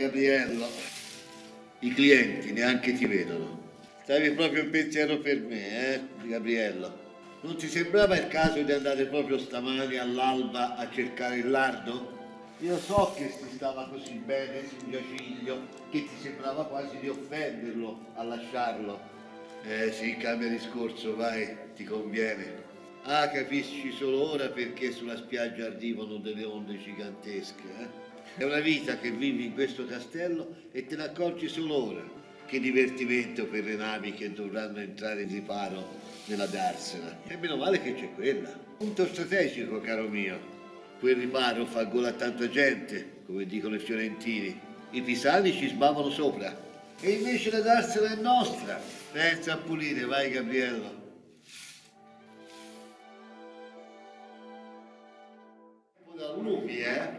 Gabriello, i clienti neanche ti vedono. Stavi proprio in pensiero per me, eh, Gabriello? Non ti sembrava il caso di andare proprio stamani all'alba a cercare il lardo? Io so che si stava così bene sul Giaciglio che ti sembrava quasi di offenderlo a lasciarlo. Eh sì, cambia discorso, vai, ti conviene. Ah, capisci solo ora perché sulla spiaggia arrivano delle onde gigantesche, eh? È una vita che vivi in questo castello e te ne accorgi solo ora. Che divertimento per le navi che dovranno entrare in riparo nella darsena. E meno male che c'è quella. Punto strategico, caro mio. Quel riparo fa gola a tanta gente, come dicono i fiorentini. I pisani ci sbavano sopra. E invece la darsena è nostra. Pensa a pulire, vai Gabriello. Lupi, eh?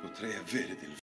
Potrei avere del